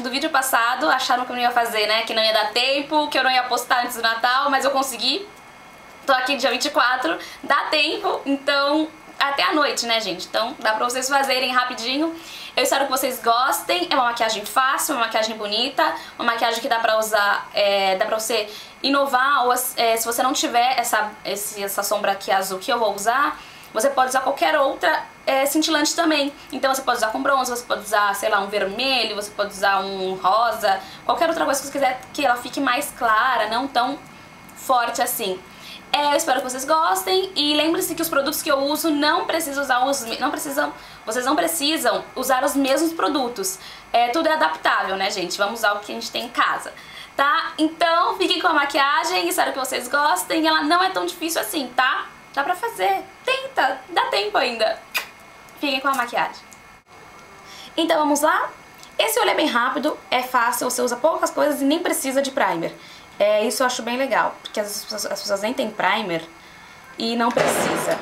do vídeo passado, acharam que eu não ia fazer, né? Que não ia dar tempo, que eu não ia postar antes do Natal, mas eu consegui. Tô aqui dia 24, dá tempo, então até a noite, né, gente? Então dá pra vocês fazerem rapidinho. Eu espero que vocês gostem. É uma maquiagem fácil, uma maquiagem bonita, uma maquiagem que dá pra usar, é, dá pra você inovar, ou é, se você não tiver essa, esse, essa sombra aqui azul que eu vou usar, você pode usar qualquer outra é, cintilante também. Então você pode usar com bronze, você pode usar, sei lá, um vermelho, você pode usar um rosa, qualquer outra coisa que você quiser que ela fique mais clara, não tão forte assim. É, eu espero que vocês gostem e lembre-se que os produtos que eu uso não precisam usar os não precisam, vocês não precisam usar os mesmos produtos. É, tudo é adaptável, né, gente? Vamos usar o que a gente tem em casa. Tá? Então, fiquem com a maquiagem, espero que vocês gostem. Ela não é tão difícil assim, tá? Dá pra fazer. Tenta, dá tempo ainda. Fiquem com a maquiagem. Então, vamos lá? Esse olho é bem rápido, é fácil, você usa poucas coisas e nem precisa de primer. É, isso eu acho bem legal, porque as pessoas, as pessoas nem têm primer e não precisa.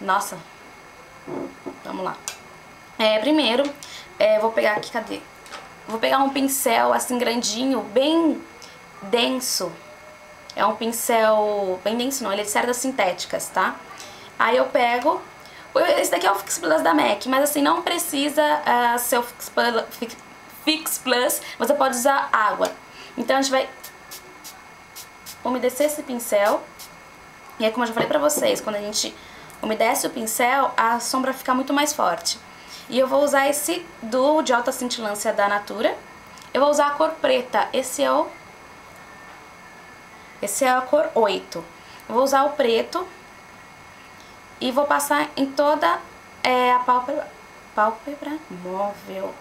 Nossa. Vamos lá. É, primeiro, é, vou pegar aqui, cadê? Vou pegar um pincel assim grandinho, bem denso. É um pincel bem denso não, ele é de cerdas sintéticas, tá? Aí eu pego... Esse daqui é o Fix Plus da MAC, mas assim, não precisa uh, ser o Fix Plus, Fix Plus, você pode usar água. Então a gente vai umedecer esse pincel. E aí, como eu já falei pra vocês, quando a gente umedece o pincel, a sombra fica muito mais forte. E eu vou usar esse do de alta cintilância da Natura. Eu vou usar a cor preta. Esse é o... Esse é a cor 8. Eu vou usar o preto. E vou passar em toda é, a pálpebra, pálpebra móvel.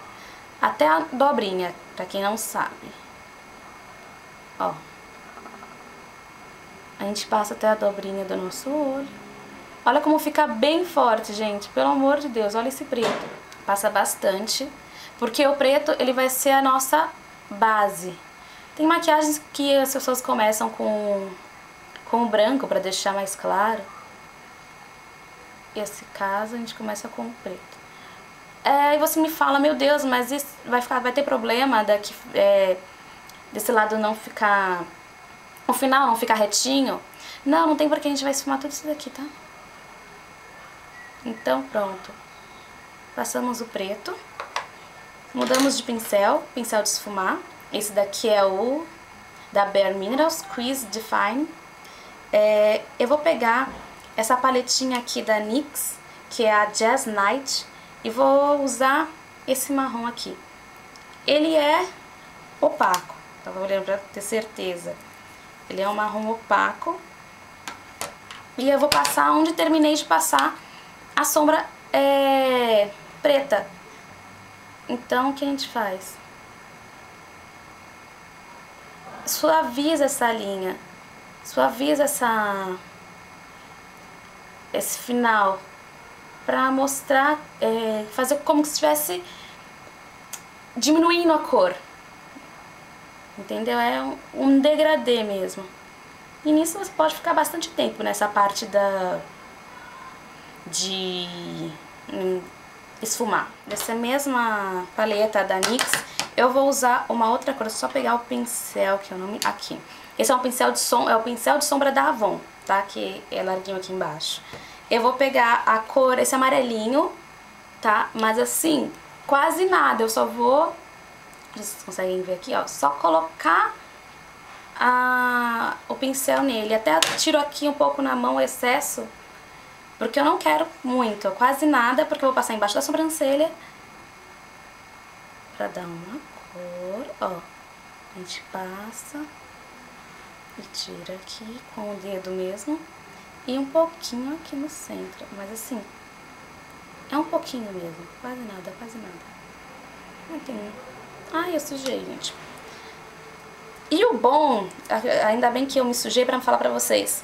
Até a dobrinha, pra quem não sabe. Ó. A gente passa até a dobrinha do nosso olho. Olha como fica bem forte, gente. Pelo amor de Deus, olha esse preto. Passa bastante, porque o preto ele vai ser a nossa base. Tem maquiagens que as pessoas começam com, com o branco para deixar mais claro. Esse caso a gente começa com o preto. É, e você me fala, meu Deus, mas isso vai, ficar, vai ter problema daqui... É, desse lado não ficar... O final não ficar retinho. Não, não tem porque a gente vai esfumar tudo isso daqui, tá? Então, pronto. Passamos o preto. Mudamos de pincel, pincel de esfumar. Esse daqui é o da Bare Minerals Crease Define. É, eu vou pegar essa paletinha aqui da NYX, que é a Jazz Night, e vou usar esse marrom aqui. Ele é opaco. Tava olhando pra ter certeza. Ele é um marrom opaco. E eu vou passar onde terminei de passar a sombra é, preta. Então, o que a gente faz? Suaviza essa linha. Suaviza essa... Esse final. Pra mostrar... É, fazer como se estivesse diminuindo a cor. Entendeu? É um, um degradê mesmo. E nisso você pode ficar bastante tempo nessa parte da de hum, esfumar. Dessa mesma paleta da NYX, eu vou usar uma outra cor, só pegar o pincel, que é o nome aqui. Esse é um pincel de som, é o pincel de sombra da Avon, tá? Que é larguinho aqui embaixo. Eu vou pegar a cor, esse amarelinho, tá? Mas assim, quase nada, eu só vou vocês conseguem ver aqui, ó, só colocar a, o pincel nele. Até tiro aqui um pouco na mão o excesso, porque eu não quero muito, quase nada, porque eu vou passar embaixo da sobrancelha pra dar uma cor, ó. A gente passa e tira aqui com o dedo mesmo e um pouquinho aqui no centro, mas assim, é um pouquinho mesmo, quase nada, quase nada. Não tem Ai, eu sujei, gente. E o bom, ainda bem que eu me sujei pra falar pra vocês.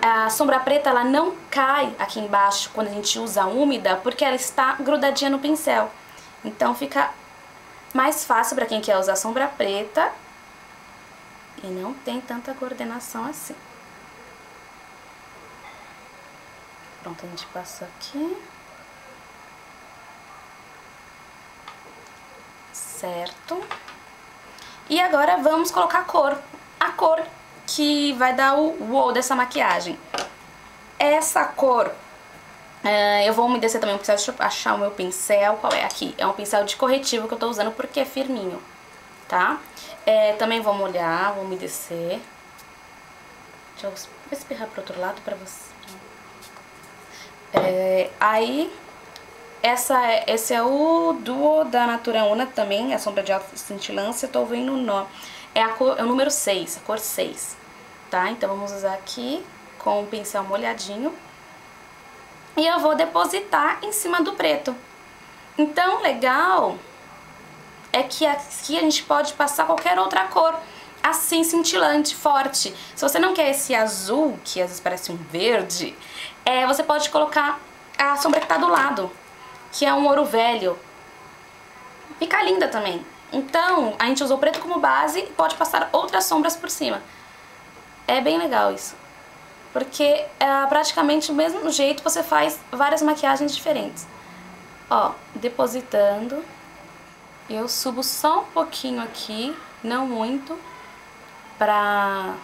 A sombra preta, ela não cai aqui embaixo quando a gente usa úmida, porque ela está grudadinha no pincel. Então fica mais fácil pra quem quer usar sombra preta e não tem tanta coordenação assim. Pronto, a gente passou aqui. Certo? E agora vamos colocar a cor. A cor que vai dar o wow dessa maquiagem. Essa cor, uh, eu vou umedecer também o pincel, achar o meu pincel, qual é aqui? É um pincel de corretivo que eu tô usando porque é firminho, tá? É, também vou molhar, vou umedecer. Deixa eu espirrar pro outro lado pra você. É, aí, essa, é, esse é o Duo da Natura Una também, a sombra de alta cintilância, tô vendo nó. É, a cor, é o número 6, a cor 6, tá? Então vamos usar aqui com o pincel molhadinho. E eu vou depositar em cima do preto. Então, legal é que aqui a gente pode passar qualquer outra cor assim cintilante, forte. Se você não quer esse azul, que às vezes parece um verde, é, você pode colocar a sombra que tá do lado, que é um ouro velho. Fica linda também. Então, a gente usou preto como base e pode passar outras sombras por cima. É bem legal isso. Porque é praticamente o mesmo jeito você faz várias maquiagens diferentes. Ó, depositando. Eu subo só um pouquinho aqui, não muito, pra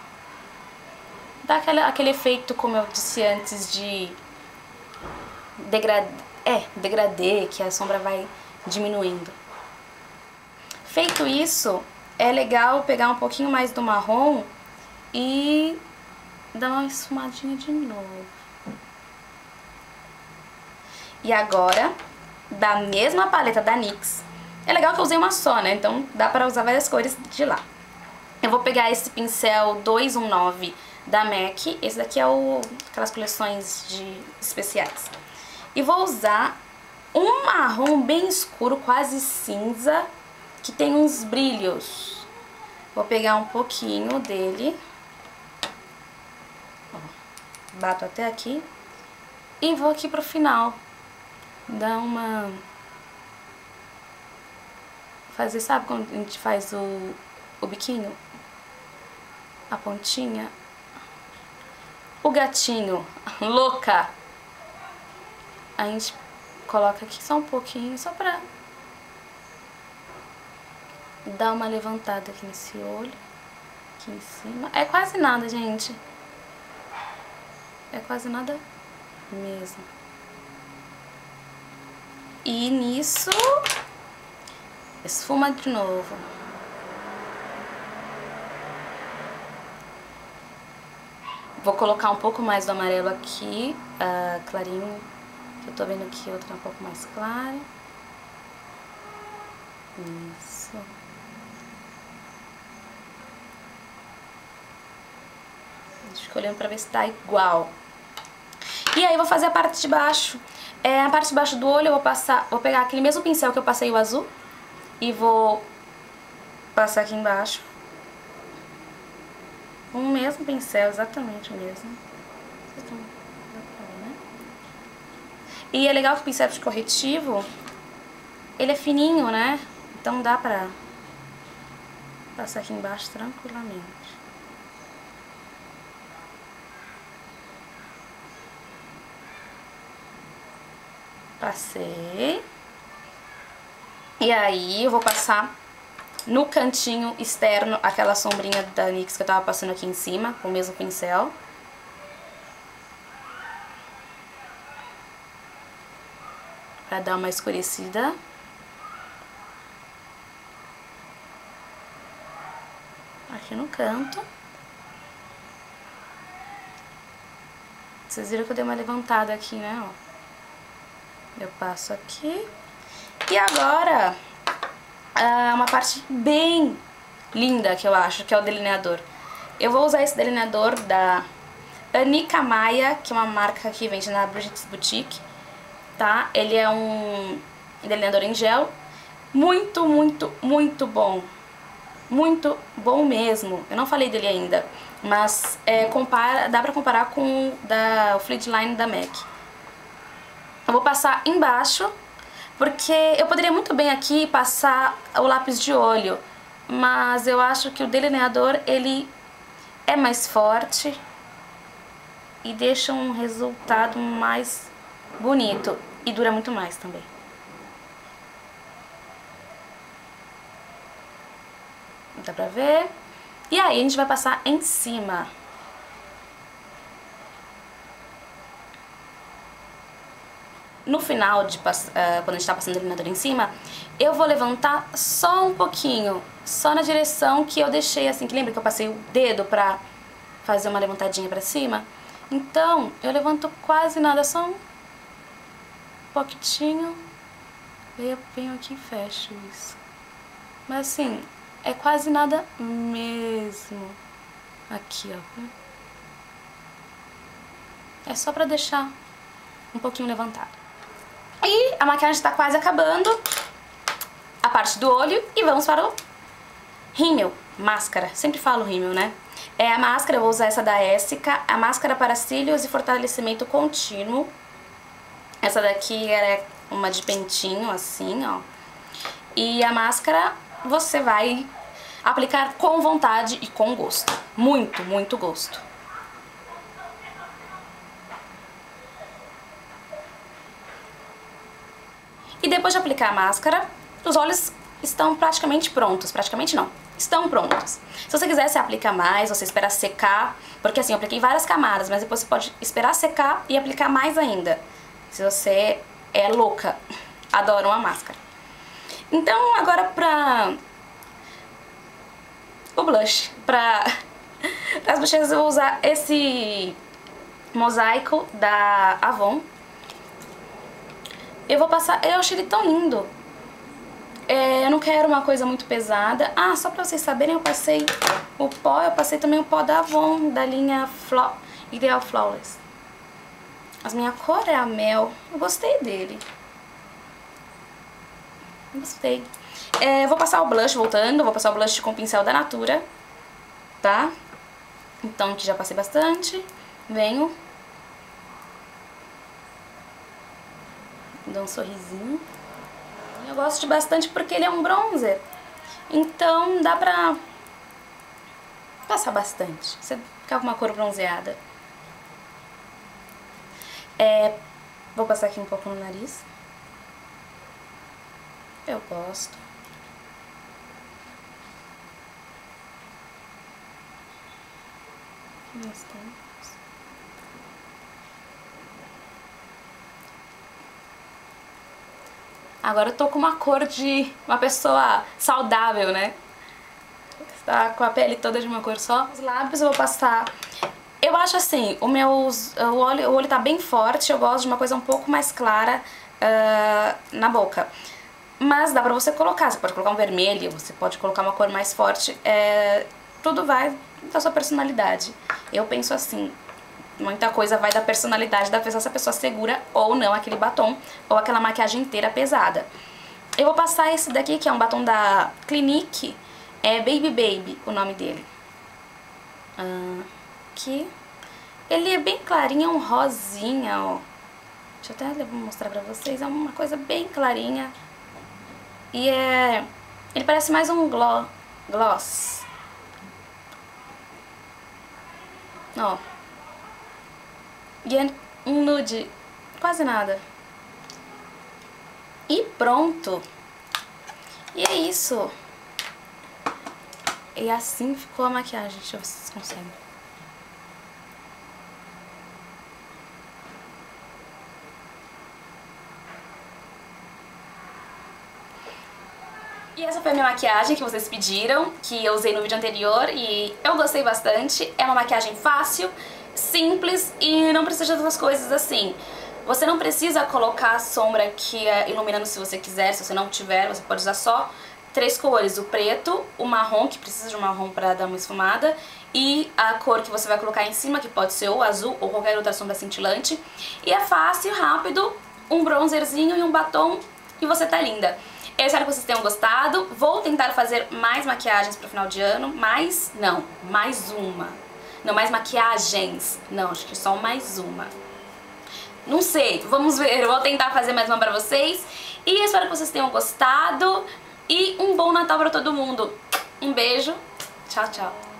dar aquele, aquele efeito, como eu disse antes, de degradê, é, degradê, que a sombra vai diminuindo. Feito isso, é legal pegar um pouquinho mais do marrom e dar uma esfumadinha de novo. E agora, da mesma paleta da NYX, é legal que eu usei uma só, né? Então dá pra usar várias cores de lá. Eu vou pegar esse pincel 219 da MAC, esse daqui é o aquelas coleções de especiais. E vou usar um marrom bem escuro, quase cinza, que tem uns brilhos. Vou pegar um pouquinho dele. Bato até aqui. E vou aqui pro final. Dar uma... Fazer, sabe quando a gente faz o, o biquinho? a pontinha. O gatinho, louca. A gente coloca aqui só um pouquinho, só pra dar uma levantada aqui nesse olho. Aqui em cima. É quase nada, gente. É quase nada mesmo. E nisso, esfuma de novo. Vou colocar um pouco mais do amarelo aqui, uh, clarinho, que eu tô vendo que outra é um pouco mais clara. Isso. Fico olhando pra ver se tá igual. E aí vou fazer a parte de baixo. É, a parte de baixo do olho eu vou passar, vou pegar aquele mesmo pincel que eu passei o azul e vou passar aqui embaixo o mesmo pincel, exatamente o mesmo. Né? E é legal que o pincel de corretivo, ele é fininho, né? Então dá pra passar aqui embaixo tranquilamente. Passei. E aí eu vou passar no cantinho externo, aquela sombrinha da NYX que eu tava passando aqui em cima, com o mesmo pincel. Pra dar uma escurecida. Aqui no canto. Vocês viram que eu dei uma levantada aqui, né, ó. Eu passo aqui. E agora uh, uma parte bem linda que eu acho, que é o delineador. Eu vou usar esse delineador da Anica Maia, que é uma marca que vende na Brigitte's Boutique, tá? Ele é um delineador em gel, muito, muito, muito bom. Muito bom mesmo. Eu não falei dele ainda, mas é, compara, dá pra comparar com o da, o Fluid Line da MAC. Eu vou passar embaixo porque eu poderia muito bem aqui passar o lápis de olho, mas eu acho que o delineador ele é mais forte e deixa um resultado mais bonito e dura muito mais também. Dá pra ver? E aí a gente vai passar em cima. No final, de uh, quando a gente tá passando o iluminador em cima, eu vou levantar só um pouquinho, só na direção que eu deixei assim, que lembra que eu passei o dedo pra fazer uma levantadinha pra cima? Então, eu levanto quase nada, só um pouquinho, aí eu venho aqui e fecho isso. Mas assim, é quase nada mesmo. Aqui, ó. É só pra deixar um pouquinho levantado. A maquiagem tá quase acabando. A parte do olho e vamos para o rímel, máscara. Sempre falo rímel, né? É a máscara, eu vou usar essa da Essica, a máscara para cílios e fortalecimento contínuo. Essa daqui é uma de pentinho, assim, ó. E a máscara você vai aplicar com vontade e com gosto. Muito, muito gosto. E depois de aplicar a máscara, os olhos estão praticamente prontos. Praticamente não, estão prontos. Se você quiser, você aplica mais, você espera secar, porque assim, eu apliquei várias camadas, mas depois você pode esperar secar e aplicar mais ainda. Se você é louca, adora uma máscara. Então, agora pra o blush. Pra as bochechas eu vou usar esse mosaico da Avon. Eu vou passar... Eu achei ele tão lindo. É, eu não quero uma coisa muito pesada. Ah, só pra vocês saberem, eu passei o pó, eu passei também o pó da Avon, da linha Flaw, Ideal Flawless. A minha cor é a mel. Eu gostei dele. Gostei. É, vou passar o blush voltando, vou passar o blush com o pincel da Natura, tá? Então aqui já passei bastante. Venho. Dou um sorrisinho. Eu gosto de bastante porque ele é um bronzer. Então dá pra passar bastante. Você ficar com uma cor bronzeada. É, vou passar aqui um pouco no nariz. Eu gosto. Agora eu tô com uma cor de uma pessoa saudável, né? Tá com a pele toda de uma cor só. Os lábios eu vou passar... Eu acho assim, o meu o olho, o olho tá bem forte, eu gosto de uma coisa um pouco mais clara uh, na boca. Mas dá pra você colocar, você pode colocar um vermelho, você pode colocar uma cor mais forte, é, tudo vai da sua personalidade. Eu penso assim, muita coisa vai da personalidade da pessoa, se a pessoa segura ou não aquele batom, ou aquela maquiagem inteira pesada. Eu vou passar esse daqui, que é um batom da Clinique, é Baby Baby, o nome dele. Aqui. Ele é bem clarinho, é um rosinha, ó. Deixa eu até mostrar pra vocês, é uma coisa bem clarinha. E é... Ele parece mais um gloss. Ó. É um nude, quase nada. E pronto. E é isso. E assim ficou a maquiagem. Deixa eu ver se vocês conseguem. E essa foi a minha maquiagem que vocês pediram, que eu usei no vídeo anterior e eu gostei bastante. É uma maquiagem fácil, simples e não precisa de outras coisas assim. Você não precisa colocar a sombra que é iluminando se você quiser, se você não tiver, você pode usar só três cores, o preto, o marrom, que precisa de um marrom para dar uma esfumada, e a cor que você vai colocar em cima, que pode ser o azul ou qualquer outra sombra cintilante. E é fácil, rápido, um bronzerzinho e um batom e você tá linda. Eu espero que vocês tenham gostado. Vou tentar fazer mais maquiagens pro final de ano, mas não, mais uma. Não, mais maquiagens. Não, acho que só mais uma. Não sei, vamos ver. Eu vou tentar fazer mais uma pra vocês. E espero que vocês tenham gostado. E um bom Natal pra todo mundo. Um beijo. Tchau, tchau.